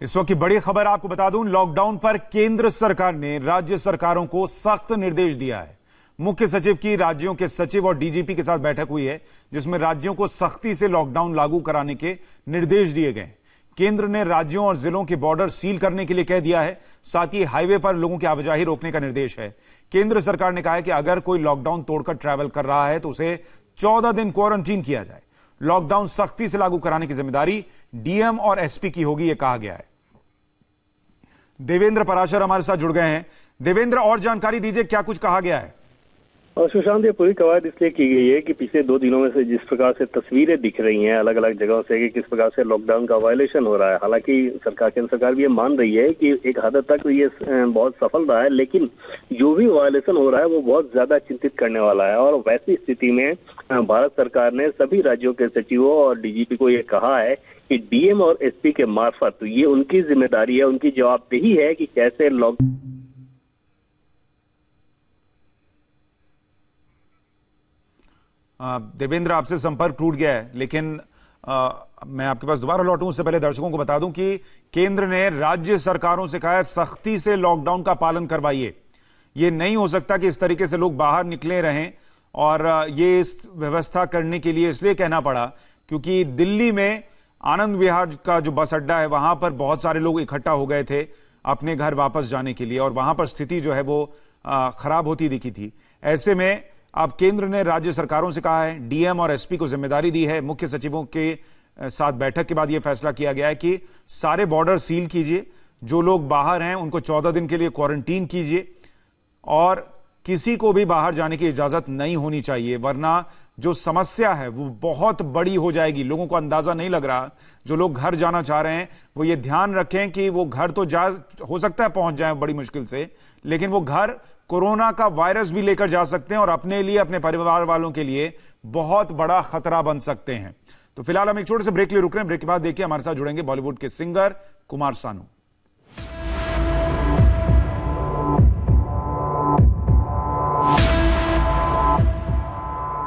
इस वक्त की बड़ी खबर आपको बता दूँ लॉकडाउन पर केंद्र सरकार ने राज्य सरकारों को सख्त निर्देश दिया है। मुख्य सचिव की राज्यों के सचिव और डीजीपी के साथ बैठक हुई है, जिसमें राज्यों को सख्ती से लॉकडाउन लागू कराने के निर्देश दिए गए केंद्र ने राज्यों और जिलों के बॉर्डर सील करने के लिए कह दिया है, साथ ही हाईवे पर लोगों की आवाजाही रोकने का निर्देश है। केंद्र सरकार ने कहा है कि अगर कोई लॉकडाउन तोड़कर ट्रैवल कर रहा है तो उसे चौदह दिन क्वारंटीन किया जाए। लॉकडाउन सख्ती से लागू कराने की ज़िम्मेदारी डीएम और एसपी की होगी यह कहा गया है। देवेंद्र पराशर हमारे साथ जुड़ गए हैं। देवेंद्र, और जानकारी दीजिए, क्या कुछ कहा गया है? और सुशांत ये पूरी कवायद इसलिए की गई है कि पिछले दो दिनों में से जिस प्रकार से तस्वीरें दिख रही हैं अलग अलग जगहों से, कि किस प्रकार से लॉकडाउन का वायलेशन हो रहा है। हालाँकि सरकार, केंद्र सरकार भी ये मान रही है कि एक हद तक ये बहुत सफल रहा है, लेकिन जो भी वायलेशन हो रहा है, वो बहुत ज़्यादा चिंतित करने वाला है। और वैसी स्थिति में भारत सरकार ने सभी राज्यों के सचिवों और डीजीपी को ये कहा है कि डीएम और एसपी के मार्फत, ये उनकी ज़िम्मेदारी है, उनकी जवाबदेही है कि कैसे लॉक देवेंद्र आपसे संपर्क टूट गया है लेकिन आ, मैं आपके पास दोबारा लौटूं उससे पहले दर्शकों को बता दूँ कि केंद्र ने राज्य सरकारों से कहा है सख्ती से लॉकडाउन का पालन करवाइए। ये नहीं हो सकता कि इस तरीके से लोग बाहर निकले रहें और ये इस व्यवस्था करने के लिए इसलिए कहना पड़ा क्योंकि दिल्ली में आनंद विहार का जो बस अड्डा है वहाँ पर बहुत सारे लोग इकट्ठा हो गए थे अपने घर वापस जाने के लिए और वहाँ पर स्थिति जो है वो खराब होती दिखी थी। ऐसे में अब केंद्र ने राज्य सरकारों से कहा है, डीएम और एसपी को ज़िम्मेदारी दी है। मुख्य सचिवों के साथ बैठक के बाद यह फैसला किया गया है कि सारे बॉर्डर सील कीजिए, जो लोग बाहर हैं, उनको चौदह दिन के लिए क्वारंटीन कीजिए और किसी को भी बाहर जाने की इजाज़त नहीं होनी चाहिए, वरना जो समस्या है, वो बहुत बड़ी हो जाएगी। लोगों को अंदाज़ा नहीं लग रहा, जो लोग घर जाना चाह रहे हैं, वो ये ध्यान रखें कि वो घर तो जा, हो सकता है पहुँच जाए बड़ी मुश्किल से, लेकिन वो घर कोरोना का वायरस भी लेकर जा सकते हैं और अपने लिए, अपने परिवार वालों के लिए बहुत बड़ा खतरा बन सकते हैं। तो फ़िलहाल हम एक छोटे से ब्रेक लिए रुक रहे हैं। ब्रेक के बाद देखिए हमारे साथ जुड़ेंगे बॉलीवुड के सिंगर कुमार सानू।